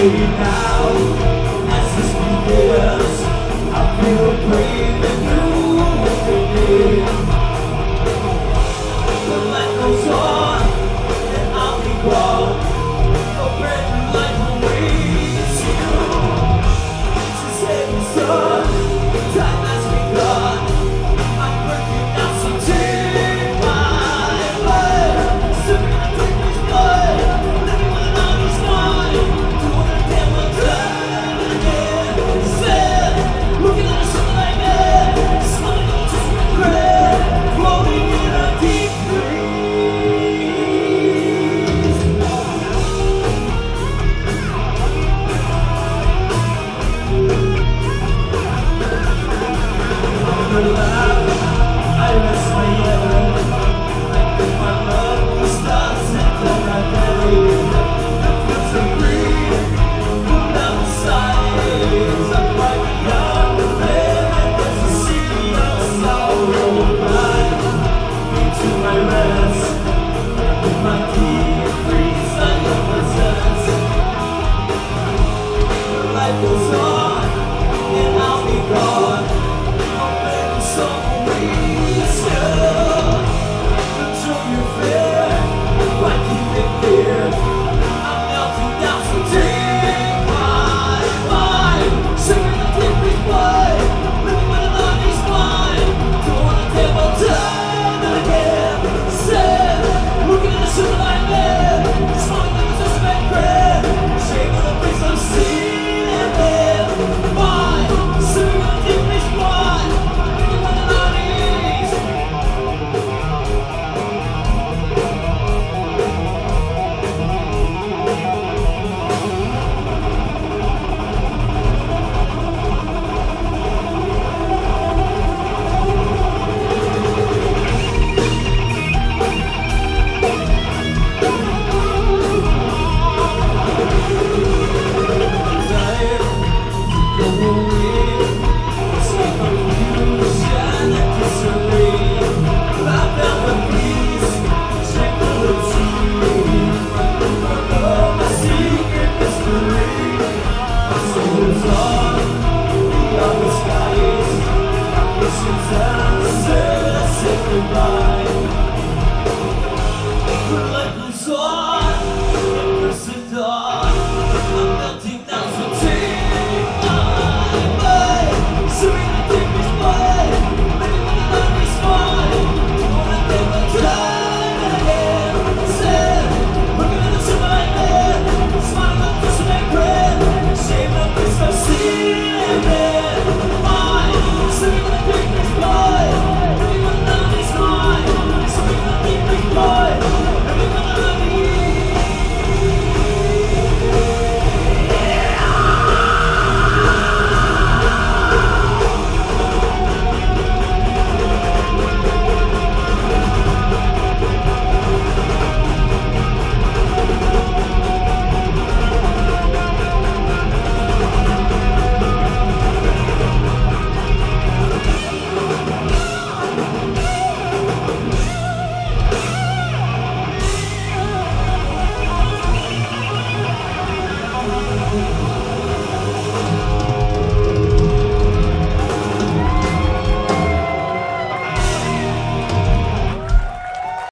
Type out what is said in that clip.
Amen. Love the skies, the seasons, goodbye.